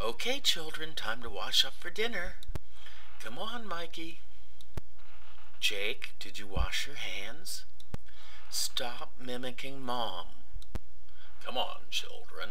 Okay, children, time to wash up for dinner. Come on, Mikey. Jake, did you wash your hands? Stop mimicking Mom. Come on, children.